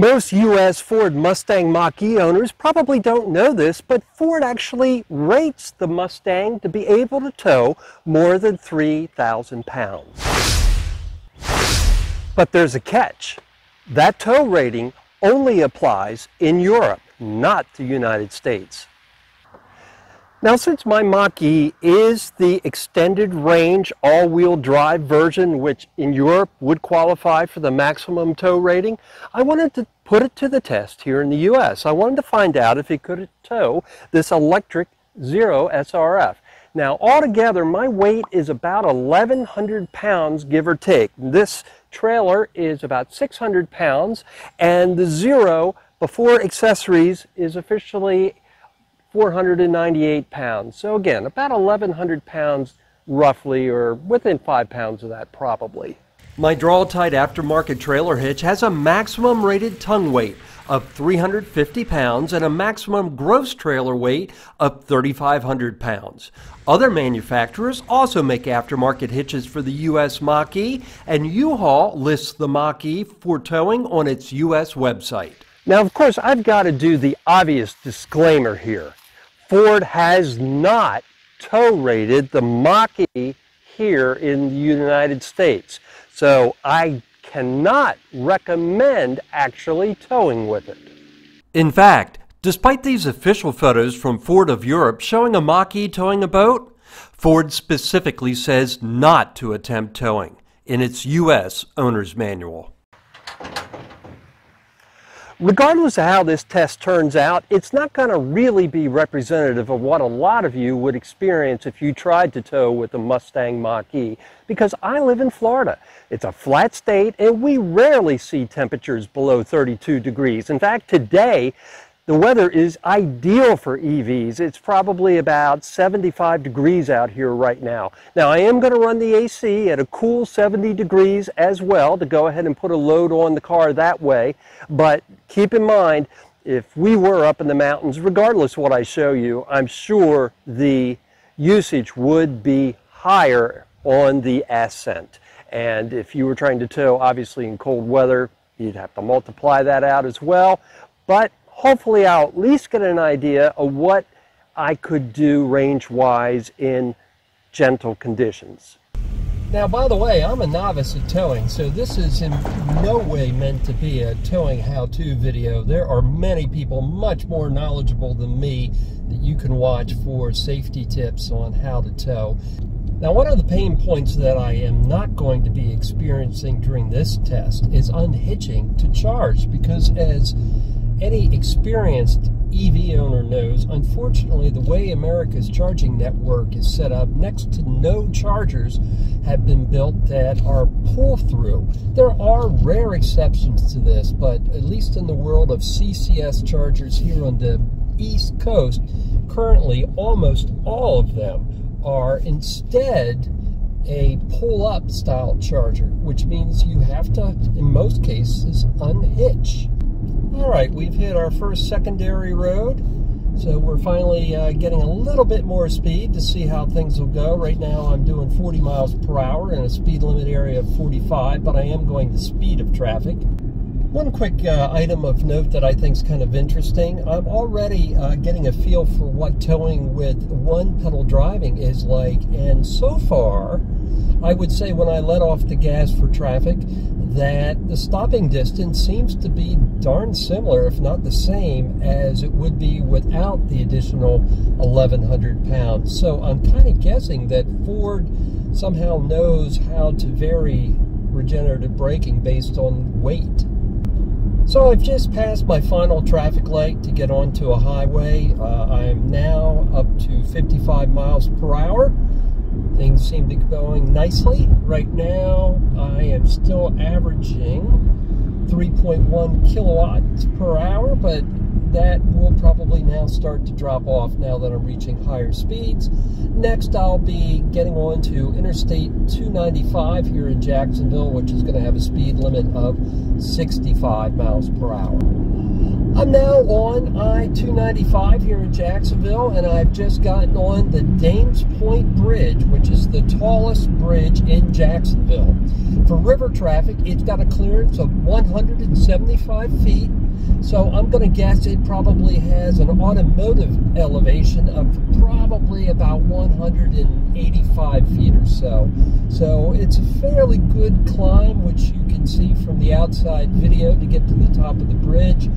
Most U.S. Ford Mustang Mach-E owners probably don't know this, but Ford actually rates the Mustang to be able to tow more than 3,000 pounds. But there's a catch. That tow rating only applies in Europe, not the United States. Now, since my Mach-E is the extended range all-wheel drive version, which in Europe would qualify for the maximum tow rating, I wanted to put it to the test here in the US. I wanted to find out if it could tow this electric Zero SR/F. Now, altogether, my weight is about 1,100 pounds, give or take. This trailer is about 600 pounds, and the Zero, before accessories, is officially 498 pounds. So again, about 1,100 pounds roughly, or within five pounds of that probably. My Draw-Tite aftermarket trailer hitch has a maximum rated tongue weight of 350 pounds and a maximum gross trailer weight of 3,500 pounds. Other manufacturers also make aftermarket hitches for the U.S. Mach-E, and U-Haul lists the Mach-E for towing on its U.S. website. Now, of course, I've got to do the obvious disclaimer here. Ford has not tow rated the Mach-E here in the United States. So I cannot recommend actually towing with it. In fact, despite these official photos from Ford of Europe showing a Mach-E towing a boat, Ford specifically says not to attempt towing in its U.S. owner's manual. Regardless of how this test turns out, it's not going to really be representative of what a lot of you would experience if you tried to tow with a Mustang Mach-E because I live in Florida. It's a flat state and we rarely see temperatures below 32 degrees. In fact, today the weather is ideal for EVs. It's probably about 75 degrees out here right now. Now I am going to run the AC at a cool 70 degrees as well to go ahead and put a load on the car that way. But keep in mind, if we were up in the mountains, regardless what I show you, I'm sure the usage would be higher on the ascent. And if you were trying to tow, obviously in cold weather, you'd have to multiply that out as well. But hopefully I'll at least get an idea of what I could do range-wise in gentle conditions. Now, by the way, I'm a novice at towing, so this is in no way meant to be a towing how-to video. There are many people much more knowledgeable than me that you can watch for safety tips on how to tow. Now, one of the pain points that I am not going to be experiencing during this test is unhitching to charge because as any experienced EV owner knows, unfortunately, the way America's charging network is set up, next to no chargers have been built that are pull through. There are rare exceptions to this, but at least in the world of CCS chargers here on the East Coast, currently almost all of them are instead a pull up style charger, which means you have to, in most cases, unhitch. All right, we've hit our first secondary road. So we're finally uh, getting a little bit more speed to see how things will go. Right now I'm doing 40 miles per hour in a speed limit area of 45, but I am going the speed of traffic. One quick uh, item of note that I think is kind of interesting. I'm already uh, getting a feel for what towing with one pedal driving is like, and so far, I would say when I let off the gas for traffic, that the stopping distance seems to be darn similar, if not the same, as it would be without the additional 1,100 pounds. So I'm kind of guessing that Ford somehow knows how to vary regenerative braking based on weight. So I've just passed my final traffic light to get onto a highway. Uh, I am now up to 55 miles per hour. Things seem to be going nicely. Right now, I am still averaging 3.1 kilowatts per hour, but that will probably now start to drop off now that I'm reaching higher speeds. Next, I'll be getting on to Interstate 295 here in Jacksonville, which is going to have a speed limit of 65 miles per hour. I'm now on I-295 here in Jacksonville, and I've just gotten on the Dames Point Bridge, which is the tallest bridge in Jacksonville. For river traffic, it's got a clearance of 175 feet, so I'm going to guess it probably has an automotive elevation of probably about 185 feet or so. So it's a fairly good climb, which you can see from the outside video to get to the top of the bridge.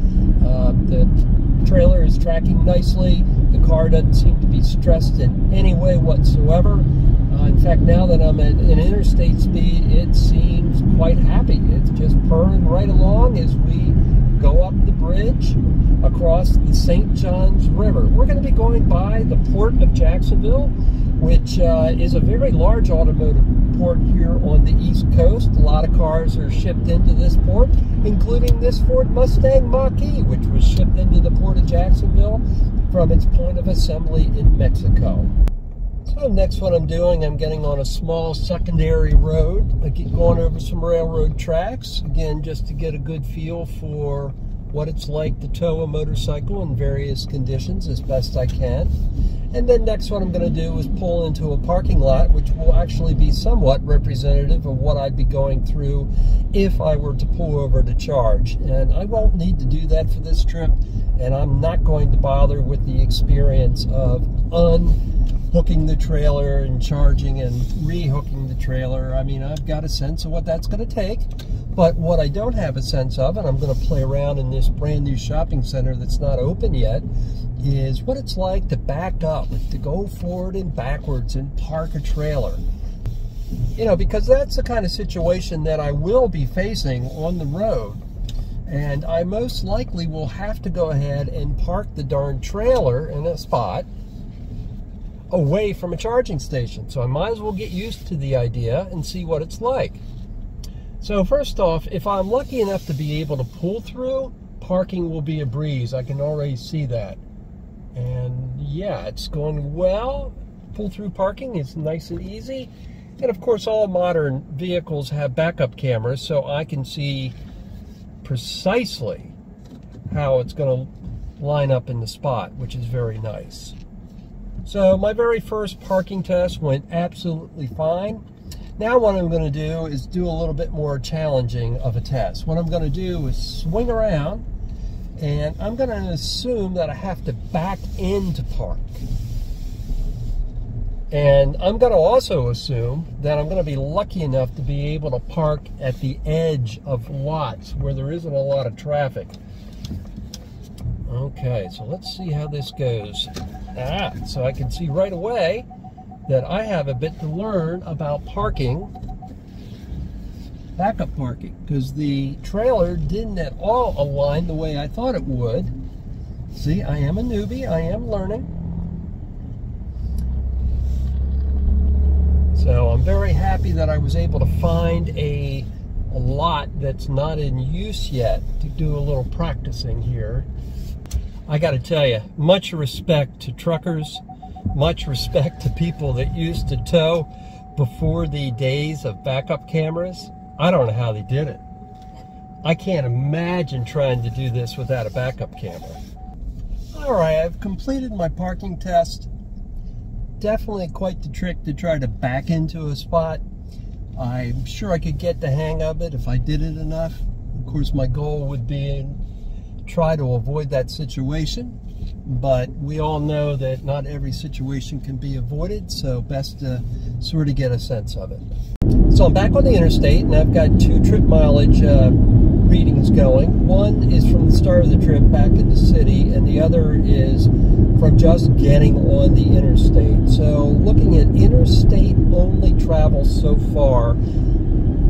Uh, the trailer is tracking nicely. The car doesn't seem to be stressed in any way whatsoever. Uh, in fact, now that I'm at an interstate speed, it seems quite happy. It's just purring right along as we go up the bridge across the St. Johns River. We're going to be going by the port of Jacksonville, which uh, is a very large automotive port here on the East Coast. A lot of cars are shipped into this port, including this Ford Mustang Mach-E, which was shipped into the port of Jacksonville from its point of assembly in Mexico. So next what I'm doing, I'm getting on a small secondary road. I keep going over some railroad tracks, again, just to get a good feel for what it's like to tow a motorcycle in various conditions as best I can. And then next what I'm going to do is pull into a parking lot, which will actually be somewhat representative of what I'd be going through if I were to pull over to charge. And I won't need to do that for this trip, and I'm not going to bother with the experience of unhooking the trailer and charging and rehooking the trailer. I mean, I've got a sense of what that's going to take. But what I don't have a sense of, and I'm going to play around in this brand new shopping center that's not open yet, is what it's like to back up, to go forward and backwards and park a trailer. You know, because that's the kind of situation that I will be facing on the road. And I most likely will have to go ahead and park the darn trailer in a spot away from a charging station. So I might as well get used to the idea and see what it's like. So first off, if I'm lucky enough to be able to pull through, parking will be a breeze. I can already see that. And yeah, it's going well. Pull through parking is nice and easy. And of course, all modern vehicles have backup cameras, so I can see precisely how it's going to line up in the spot, which is very nice. So my very first parking test went absolutely fine. Now what I'm going to do is do a little bit more challenging of a test. What I'm going to do is swing around and I'm going to assume that I have to back into park. And I'm going to also assume that I'm going to be lucky enough to be able to park at the edge of lots where there isn't a lot of traffic. Okay, so let's see how this goes. Ah, so I can see right away that I have a bit to learn about parking backup parking because the trailer didn't at all align the way I thought it would. See, I am a newbie, I am learning. So I'm very happy that I was able to find a, a lot that's not in use yet to do a little practicing here. I got to tell you, much respect to truckers, much respect to people that used to tow before the days of backup cameras. I don't know how they did it. I can't imagine trying to do this without a backup camera. All right, I've completed my parking test. Definitely quite the trick to try to back into a spot. I'm sure I could get the hang of it if I did it enough. Of course, my goal would be try to avoid that situation, but we all know that not every situation can be avoided, so best to sort of get a sense of it. So I'm back on the interstate and I've got two trip mileage uh, readings going. One is from the start of the trip back in the city and the other is from just getting on the interstate. So looking at interstate only travel so far,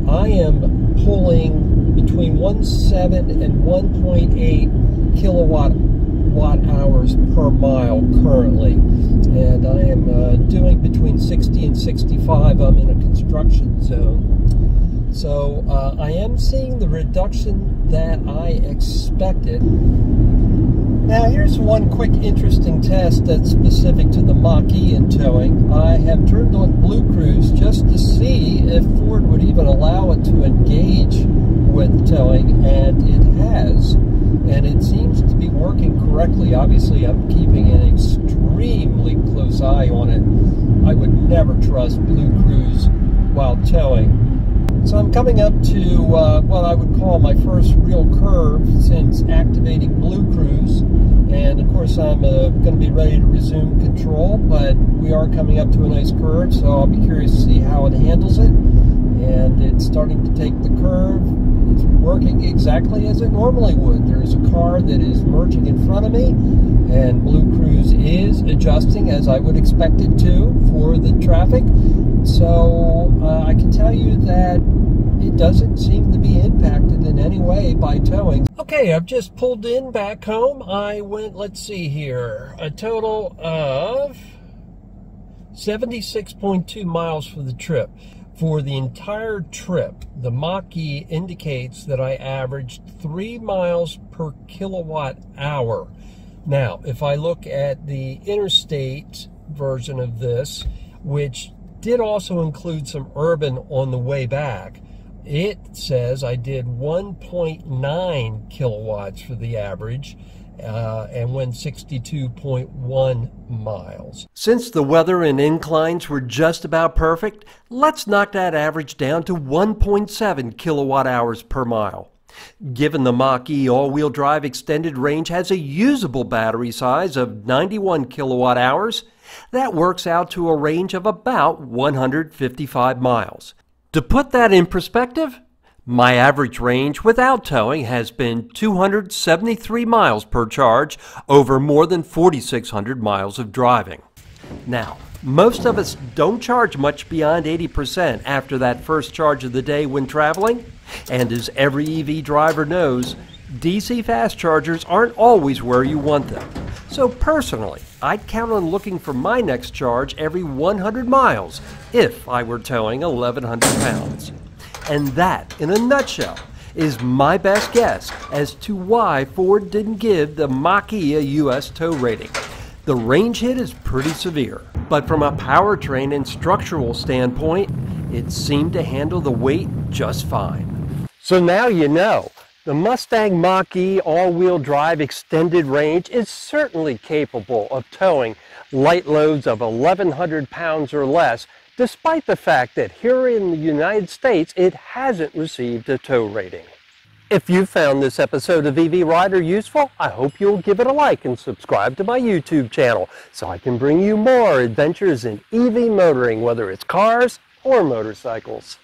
I am pulling between 1.7 and 1.8 kilowatt watt hours per mile currently. And I am uh, doing between 60 and 65. I'm in a construction zone. So uh, I am seeing the reduction that I expected. Now here's one quick interesting test that's specific to the Mach-E in towing. I have turned on BlueCruise just to see if Ford would even allow it to engage with towing, and it has. And it seems to be working correctly. Obviously, I'm keeping an extremely close eye on it. I would never trust Blue Cruise while towing. So I'm coming up to uh, what I would call my first real curve since activating Blue Cruise. And of course, I'm uh, going to be ready to resume control, but we are coming up to a nice curve, so I'll be curious to see how it handles it. And it's starting to take the curve. Working exactly as it normally would. There's a car that is merging in front of me, and BlueCruise is adjusting as I would expect it to for the traffic. So uh, I can tell you that it doesn't seem to be impacted in any way by towing. Okay, I've just pulled in back home. I went, let's see here, a total of 76.2 miles for the trip. For the entire trip, the Mach-E indicates that I averaged 3 miles per kilowatt hour. Now, if I look at the interstate version of this, which did also include some urban on the way back, it says I did 1.9 kilowatts for the average uh, and went 62.1 miles. Since the weather and inclines were just about perfect, let's knock that average down to 1.7 kilowatt hours per mile. Given the Mach E all wheel drive extended range has a usable battery size of 91 kilowatt hours, that works out to a range of about 155 miles. To put that in perspective, my average range without towing has been 273 miles per charge over more than 4,600 miles of driving. Now, most of us don't charge much beyond 80% after that first charge of the day when traveling, and as every EV driver knows, DC fast chargers aren't always where you want them. So personally, I'd count on looking for my next charge every 100 miles if I were towing 1,100 pounds. And that, in a nutshell, is my best guess as to why Ford didn't give the Mach-E a U.S. tow rating. The range hit is pretty severe, but from a powertrain and structural standpoint, it seemed to handle the weight just fine. So now you know. The Mustang Mach-E all-wheel drive extended range is certainly capable of towing light loads of 1,100 pounds or less, despite the fact that here in the United States it hasn't received a tow rating. If you found this episode of EV Rider useful, I hope you'll give it a like and subscribe to my YouTube channel so I can bring you more adventures in EV motoring, whether it's cars or motorcycles.